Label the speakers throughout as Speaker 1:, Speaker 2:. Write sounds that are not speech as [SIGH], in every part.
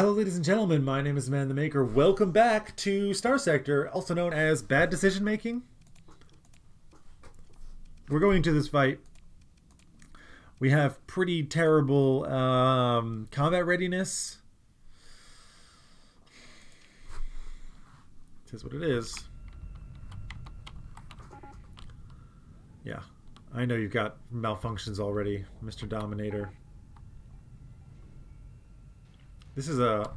Speaker 1: Hello, ladies and gentlemen. My name is Man the Maker. Welcome back to Star Sector, also known as Bad Decision Making. We're going to this fight. We have pretty terrible um, combat readiness. It is what it is. Yeah, I know you've got malfunctions already, Mr. Dominator. This is a...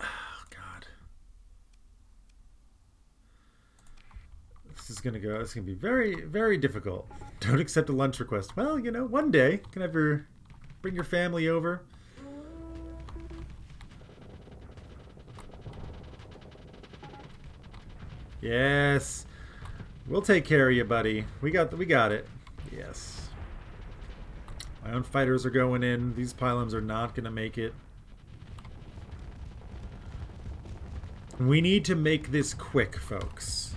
Speaker 1: Oh, God. This is going to go... Is going to be very, very difficult. [LAUGHS] Don't accept a lunch request. Well, you know, one day, you can your... Bring your family over. Yes. We'll take care of you, buddy. We got we got it. My fighters are going in. These pylons are not going to make it. We need to make this quick, folks.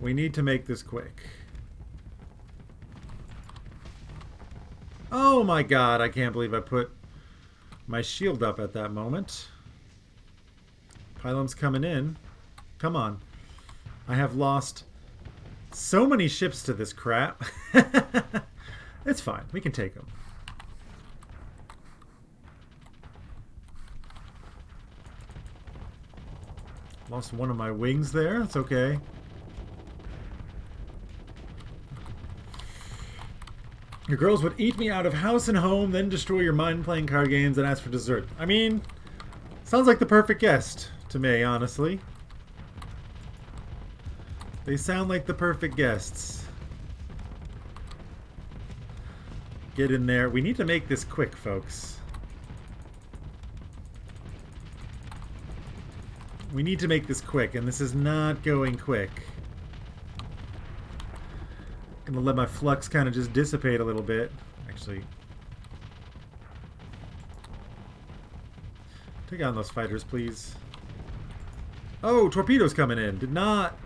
Speaker 1: We need to make this quick. Oh my god, I can't believe I put my shield up at that moment. Pylon's coming in. Come on. I have lost so many ships to this crap. [LAUGHS] it's fine. We can take them. Lost one of my wings there. It's okay. Your girls would eat me out of house and home, then destroy your mind playing card games and ask for dessert. I mean, sounds like the perfect guest to me, honestly. They sound like the perfect guests. Get in there. We need to make this quick, folks. We need to make this quick, and this is not going quick. Gonna let my flux kind of just dissipate a little bit. Actually. Take on those fighters, please. Oh, torpedoes coming in. Did not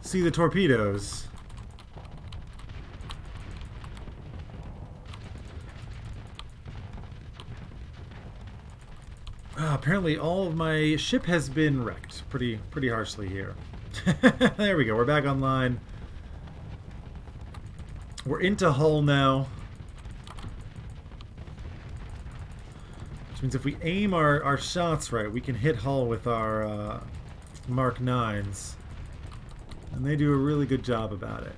Speaker 1: see the torpedoes. Uh, apparently all of my ship has been wrecked pretty pretty harshly here. [LAUGHS] there we go. We're back online. We're into hull now. Which means if we aim our, our shots right, we can hit hull with our uh, Mark 9s. And they do a really good job about it.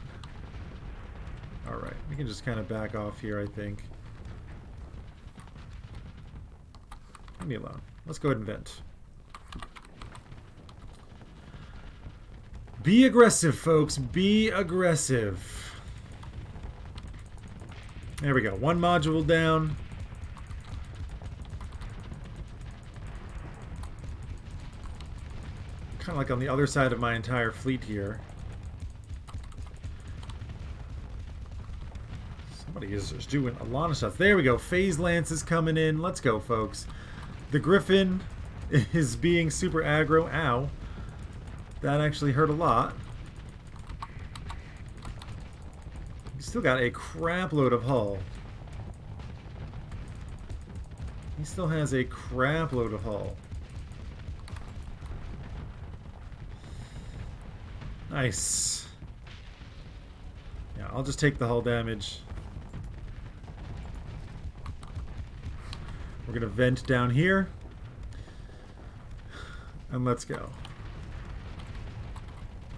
Speaker 1: Alright, we can just kind of back off here, I think. Leave me alone. Let's go ahead and vent. Be aggressive, folks. Be aggressive. There we go. One module down. Kind of like on the other side of my entire fleet here. Somebody is just doing a lot of stuff. There we go. Phase Lance is coming in. Let's go, folks. The Gryphon [LAUGHS] is being super aggro. Ow. That actually hurt a lot. Still got a crap load of hull. He still has a crap load of hull. Nice. Yeah, I'll just take the hull damage. We're going to vent down here. And let's go.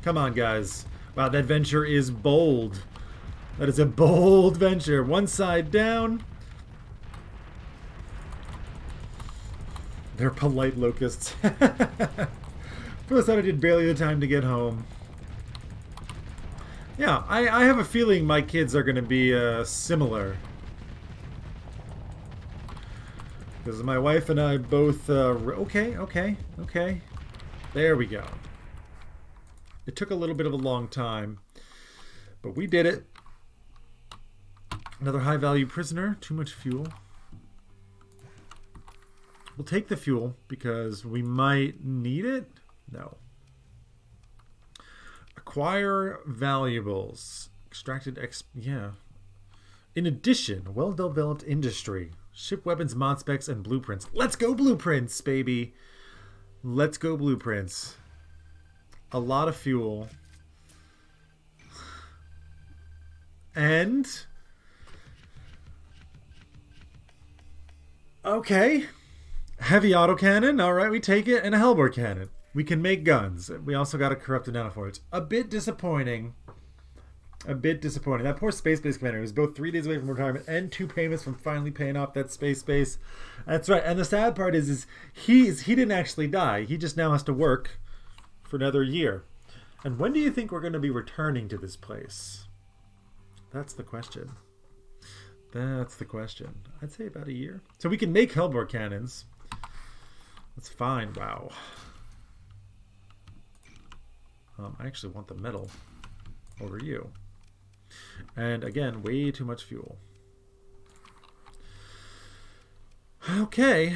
Speaker 1: Come on, guys. Wow, that venture is bold. That is a bold venture. One side down. They're polite locusts. [LAUGHS] The side I did barely the time to get home. Yeah, I, I have a feeling my kids are going to be uh, similar. Because my wife and I both... Uh, okay, okay, okay. There we go. It took a little bit of a long time. But we did it. Another high value prisoner. Too much fuel. We'll take the fuel because we might need it. No. Acquire valuables. Extracted X. Yeah. In addition, well developed industry. Ship weapons, mod specs, and blueprints. Let's go, blueprints, baby. Let's go, blueprints. A lot of fuel. And. Okay. Heavy autocannon. All right, we take it. And a Hellbore cannon. We can make guns. We also got a corrupted nanoforge. A bit disappointing. A bit disappointing. That poor space base commander was both three days away from retirement and two payments from finally paying off that space base. That's right. And the sad part is, is he's he didn't actually die. He just now has to work for another year. And when do you think we're going to be returning to this place? That's the question. That's the question. I'd say about a year. So we can make Hellbore cannons. That's fine. Wow. Um, I actually want the metal over you. And again, way too much fuel. Okay.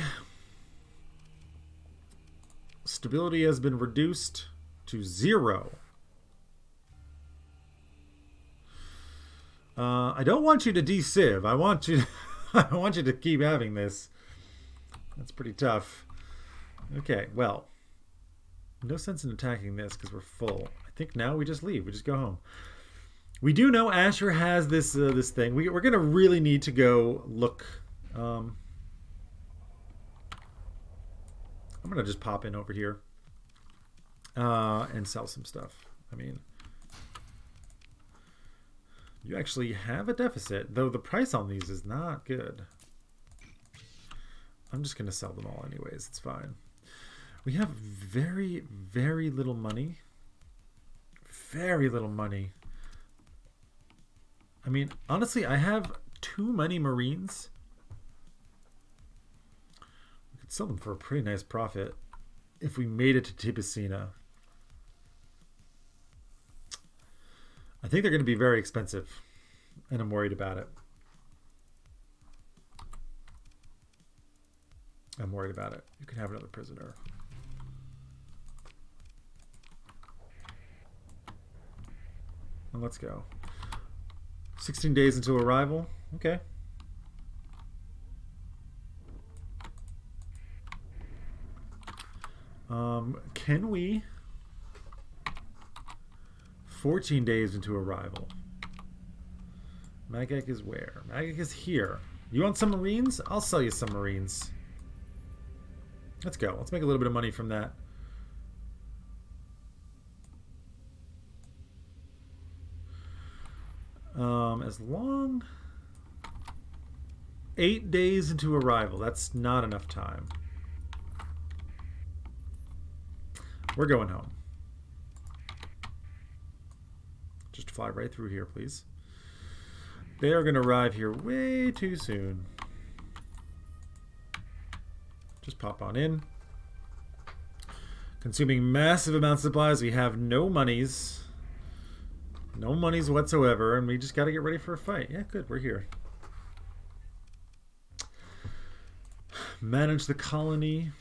Speaker 1: Stability has been reduced to zero. Uh, I don't want you to de-civ. I want you. To, [LAUGHS] I want you to keep having this. That's pretty tough. Okay, well, no sense in attacking this because we're full. I think now we just leave. We just go home. We do know Asher has this uh, this thing. We, we're gonna really need to go look. Um, I'm gonna just pop in over here uh, and sell some stuff. I mean. You actually have a deficit, though the price on these is not good. I'm just going to sell them all anyways. It's fine. We have very, very little money. Very little money. I mean, honestly, I have too many Marines. We could sell them for a pretty nice profit if we made it to Tibicina. I think they're going to be very expensive, and I'm worried about it. I'm worried about it. You can have another prisoner. And let's go. 16 days until arrival. Okay. Um, can we 14 days into arrival. Magec is where? Magec is here. You want some Marines? I'll sell you some Marines. Let's go. Let's make a little bit of money from that. Um, as long... Eight days into arrival. That's not enough time. We're going home. Just fly right through here, please. They are going to arrive here way too soon. Just pop on in. Consuming massive amounts of supplies. We have no monies. No monies whatsoever. And we just got to get ready for a fight. Yeah, good. We're here. Manage the colony.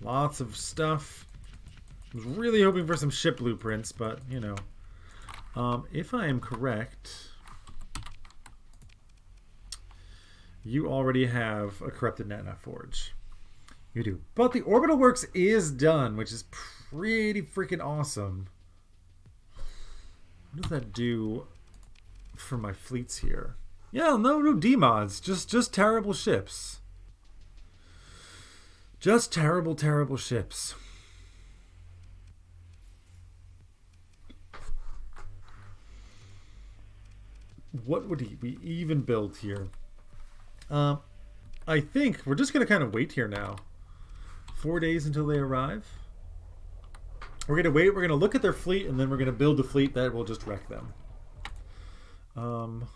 Speaker 1: Lots of stuff was really hoping for some ship blueprints, but, you know. Um, if I am correct, you already have a corrupted nanoforge. You do. But the orbital works is done, which is pretty freaking awesome. What does that do for my fleets here? Yeah, no, no demods. Just, just terrible ships. Just terrible, terrible ships. What would he, we even build here? Um, I think we're just going to kind of wait here now. Four days until they arrive. We're going to wait. We're going to look at their fleet, and then we're going to build the fleet that will just wreck them. Um,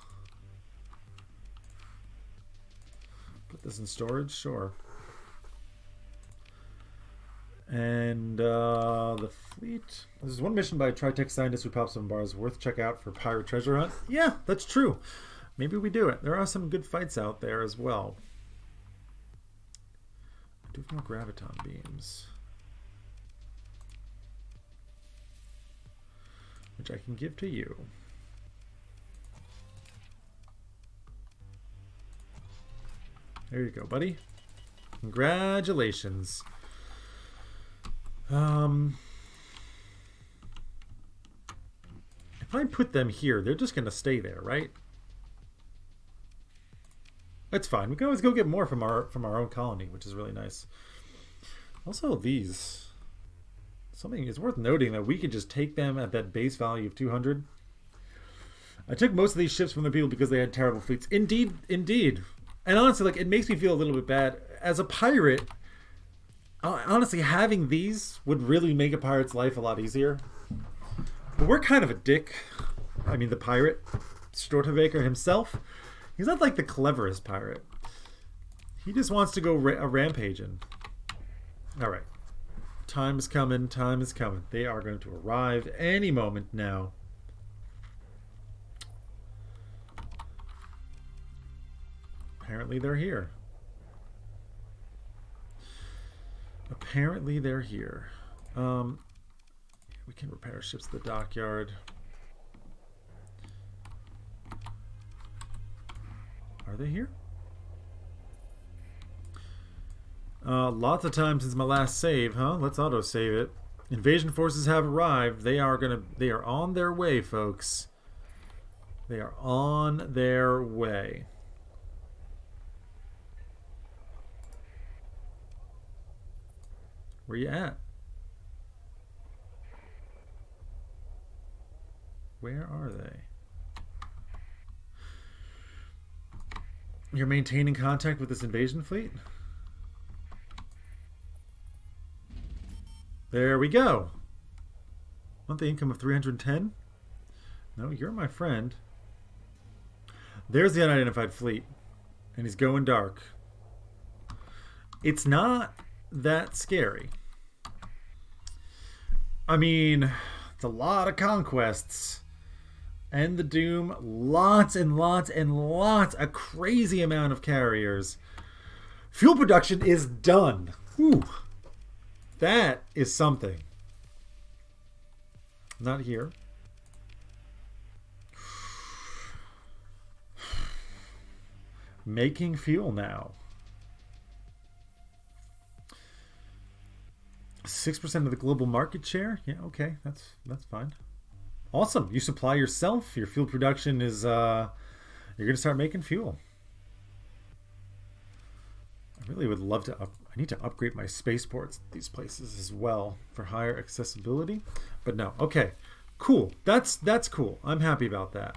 Speaker 1: put this in storage? Sure. And uh, the fleet. This is one mission by a Tritech scientist who pops some bars worth check out for pirate treasure hunt. Yeah, that's true. Maybe we do it. There are some good fights out there as well. I do have more graviton beams. Which I can give to you. There you go, buddy. Congratulations. Um, if I put them here, they're just going to stay there, right? That's fine. We can always go get more from our from our own colony, which is really nice. Also, these something is worth noting that we could just take them at that base value of 200. I took most of these ships from the people because they had terrible fleets. Indeed, indeed. And honestly, like it makes me feel a little bit bad as a pirate. Honestly, having these would really make a pirate's life a lot easier. But we're kind of a dick. I mean, the pirate, Störtebeker himself. He's not like the cleverest pirate. He just wants to go ra a rampaging. All right. Time is coming. Time is coming. They are going to arrive any moment now. Apparently they're here. Apparently they're here. Um, we can repair ships at the dockyard. Are they here? Uh, lots of time since my last save, huh? Let's auto save it. Invasion forces have arrived. They are gonna. They are on their way, folks. They are on their way. Where you at? Where are they? You're maintaining contact with this invasion fleet? There we go. Monthly income of 310? No, you're my friend. There's the unidentified fleet. And he's going dark. It's not that scary. I mean, it's a lot of conquests. And the Doom, lots and lots and lots, a crazy amount of carriers. Fuel production is done. Whew. That is something. Not here. [SIGHS] Making fuel now. 6% of the global market share? Yeah, okay. That's that's fine. Awesome. You supply yourself. Your fuel production is uh you're going to start making fuel. I really would love to up I need to upgrade my spaceports these places as well for higher accessibility. But no. Okay. Cool. That's that's cool. I'm happy about that.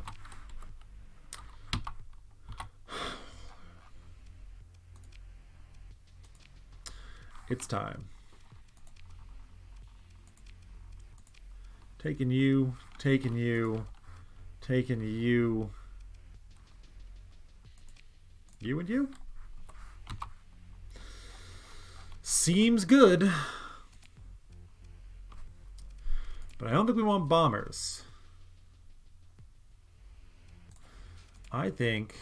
Speaker 1: [SIGHS] It's time. Taking you, taking you, taking you. You and you? Seems good. But I don't think we want bombers. I think...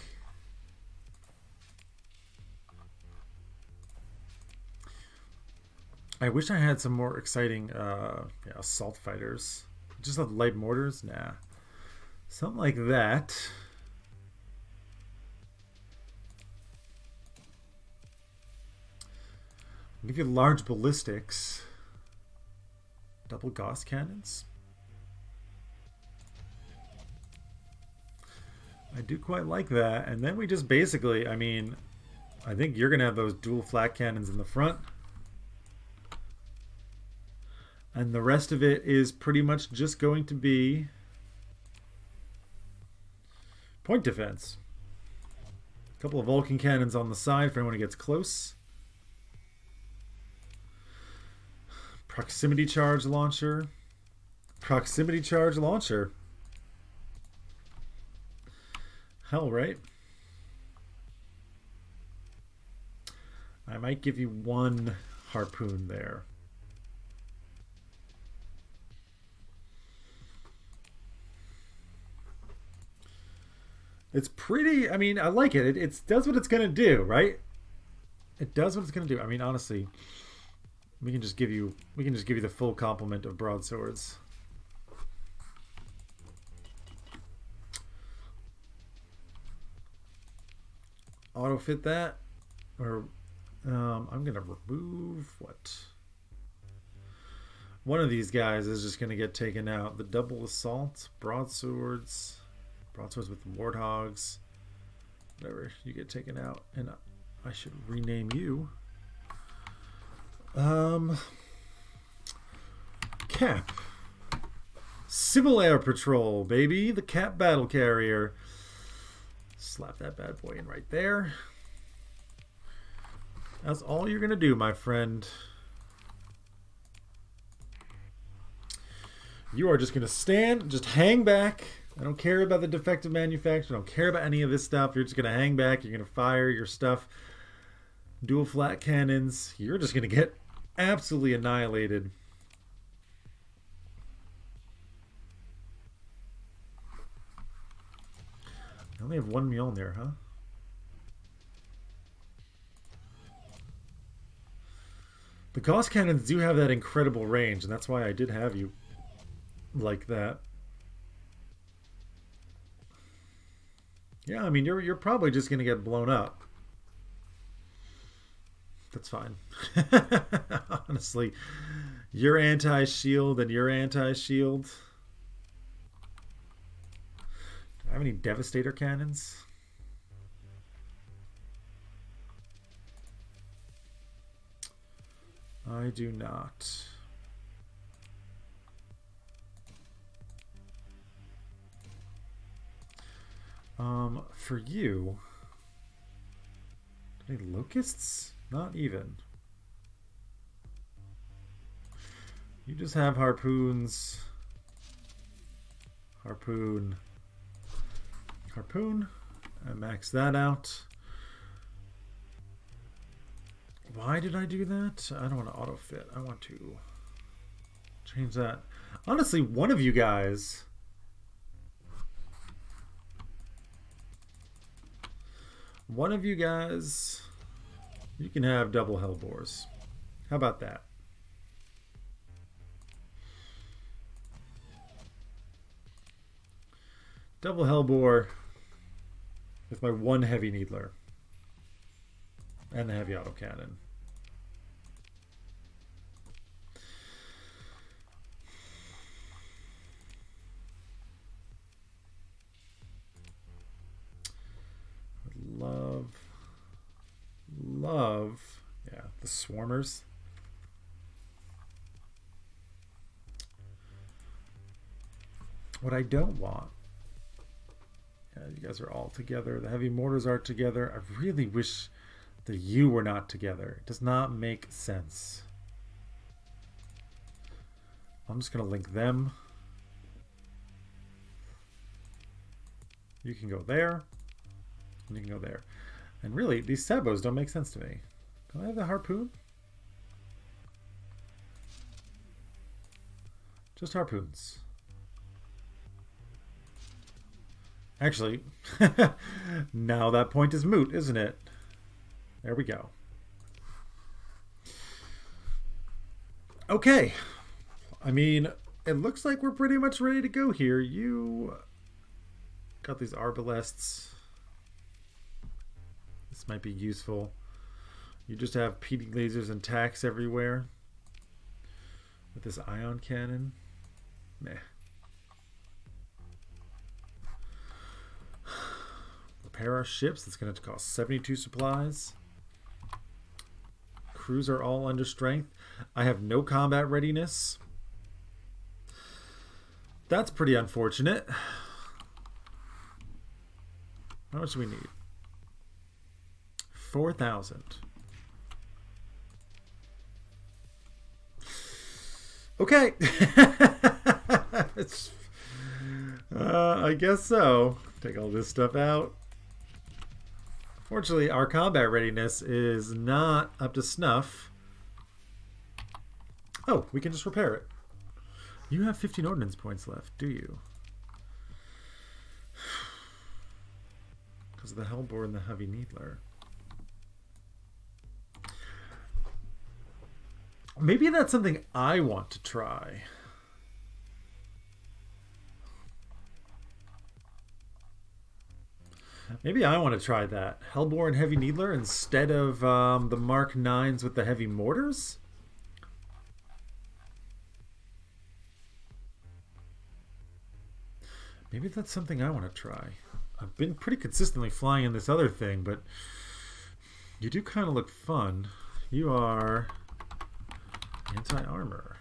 Speaker 1: I wish I had some more exciting uh, yeah, assault fighters. Just have light mortars? Nah. Something like that. I'll give you large ballistics. Double Gauss cannons. I do quite like that. And then we just basically, I mean, I think you're going to have those dual flak cannons in the front. And the rest of it is pretty much just going to be point defense. A couple of Vulcan cannons on the side for anyone who gets close. Proximity charge launcher. Proximity charge launcher. Hell, right? I might give you one harpoon there. It's pretty. I mean, I like it. It does what it's gonna do, right? It does what it's gonna do. I mean, honestly, we can just give you we can just give you the full complement of broadswords. Auto fit that, or um, I'm gonna remove what. One of these guys is just gonna get taken out. The double assault broadswords. Broadswords with warthogs. Whatever, you get taken out. And I should rename you. Um, Cap. Civil Air Patrol, baby. The Cap Battle Carrier. Slap that bad boy in right there. That's all you're going to do, my friend. You are just going to stand, just hang back, I don't care about the defective manufacturer. I don't care about any of this stuff. You're just going to hang back. You're going to fire your stuff. Dual flak cannons. You're just going to get absolutely annihilated. I only have one meal in there, huh? The Gauss cannons do have that incredible range, and that's why I did have you like that. Yeah, I mean you're you're probably just gonna get blown up. That's fine. [LAUGHS] Honestly, you're anti-shield and you're anti-shield. Do I have any Devastator cannons? I do not. Um, for you, any locusts? Not even. You just have harpoons. Harpoon. Harpoon. I max that out. Why did I do that? I don't want to auto fit. I want to change that. Honestly, one of you guys One of you guys, you can have double Hellbores. How about that? Double Hellbore with my one heavy needler and the heavy autocannon. Love, yeah, the swarmers. What I don't want, yeah, you guys are all together. The heavy mortars are together. I really wish that you were not together. It does not make sense. I'm just going to link them. You can go there. And you can go there. And really, these sabos don't make sense to me. Do I have the harpoon? Just harpoons. Actually, [LAUGHS] now that point is moot, isn't it? There we go. Okay. I mean, it looks like we're pretty much ready to go here. You got these arbalests. Might be useful. You just have PD lasers and tacks everywhere. With this ion cannon. Meh. Repair our ships. That's going to cost 72 supplies. Crews are all under strength. I have no combat readiness. That's pretty unfortunate. How much do we need? 4,000. Okay. [LAUGHS] uh, I guess so. Take all this stuff out. Fortunately, our combat readiness is not up to snuff. Oh, we can just repair it. You have 15 ordnance points left, do you? [SIGHS] because of the Hellbore and the Heavy Needler. Maybe that's something I want to try. Maybe I want to try that. Hellbore Heavy Needler instead of um, the Mark 9s with the heavy mortars? Maybe that's something I want to try. I've been pretty consistently flying in this other thing, but you do kind of look fun. You are anti-armor,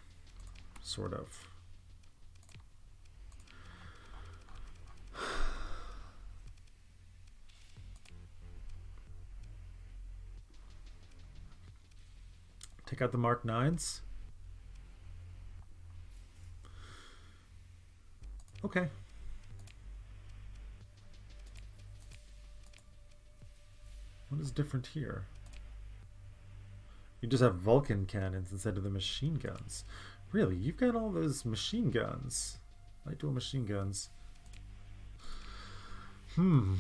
Speaker 1: sort of. Take out the Mark 9s. Okay. What is different here? You just have Vulcan cannons instead of the machine guns. Really? You've got all those machine guns. Light dual machine guns. Hmm.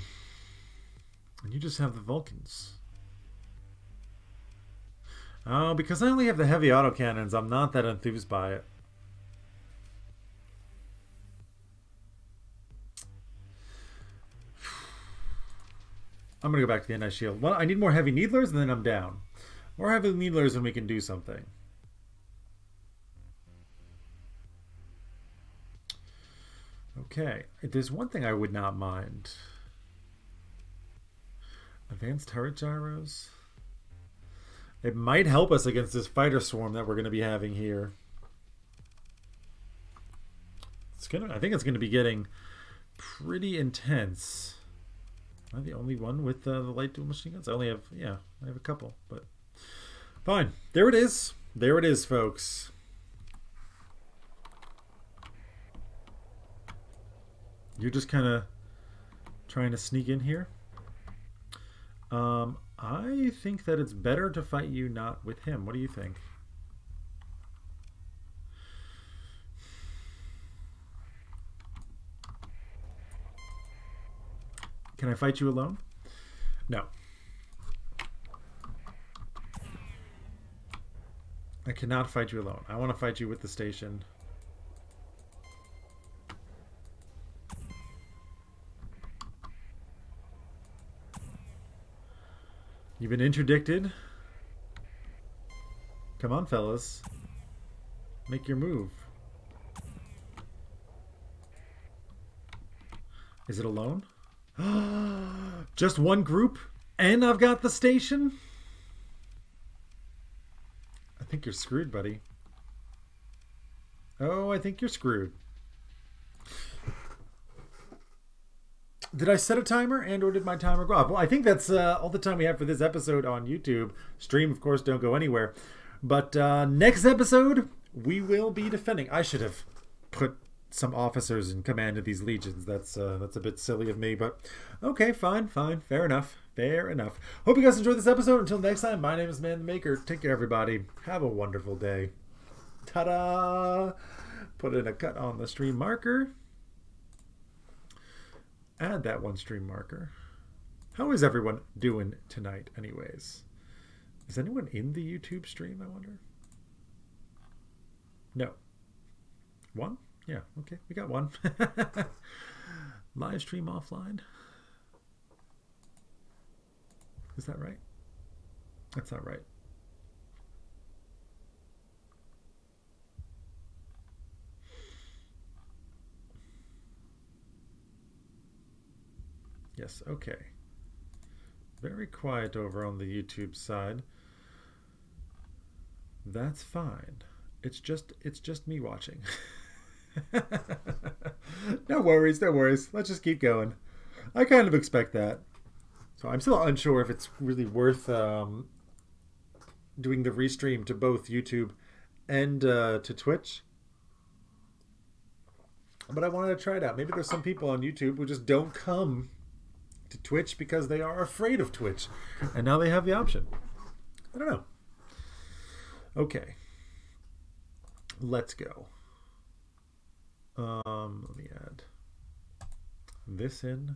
Speaker 1: And you just have the Vulcans. Oh, because I only have the heavy autocannons, I'm not that enthused by it. [SIGHS] I'm gonna go back to the anti-shield. Well, I need more heavy needlers, and then I'm down. More heavy needlers, and we can do something. Okay, there's one thing I would not mind. Advanced turret gyros. It might help us against this fighter swarm that we're going to be having here. It's gonna. I think it's going to be getting pretty intense. Am I the only one with uh, the light dual machine guns? I only have, yeah, I have a couple, but fine. There it is. There it is, folks. You're just kind of trying to sneak in here. Um, I think that it's better to fight you not with him. What do you think? Can I fight you alone? No. I cannot fight you alone. I want to fight you with the station. You've been interdicted. Come on, fellas. Make your move. Is it alone? [GASPS] Just one group? And I've got the station? Think you're screwed, buddy. Oh, I think you're screwed. Did I set a timer and or did my timer go off? Well, I think that's uh, all the time we have for this episode on YouTube. Stream, of course, don't go anywhere. But uh, next episode, we will be defending. I should have put some officers in command of these legions. That's uh, that's a bit silly of me, but okay, fine, fine, fair enough, fair enough. Hope you guys enjoyed this episode. Until next time, my name is Man the Maker. Take care, everybody. Have a wonderful day. Ta-da! Put in a cut on the stream marker. Add that one stream marker. How is everyone doing tonight, anyways? Is anyone in the YouTube stream, I wonder? No. One? Yeah, okay, we got one. [LAUGHS] Live stream offline. Is that right? That's not right. Yes, okay. Very quiet over on the YouTube side. That's fine. It's just it's just me watching. [LAUGHS] [LAUGHS] no worries, no worries. Let's just keep going. I kind of expect that. So I'm still unsure if it's really worth um, doing the restream to both YouTube and uh, to Twitch. But I wanted to try it out. Maybe there's some people on YouTube who just don't come to Twitch because they are afraid of Twitch. And now they have the option. I don't know. Okay. Let's go. Um, let me add this in.